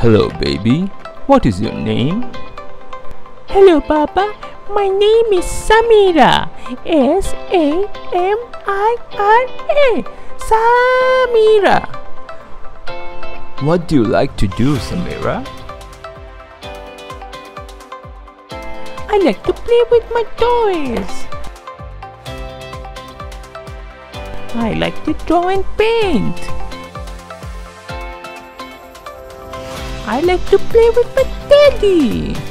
Hello, baby. What is your name? Hello, Papa. My name is Samira. S A M I R A. Samira. What do you like to do, Samira? I like to play with my toys. I like to draw and paint. I like to play with my daddy.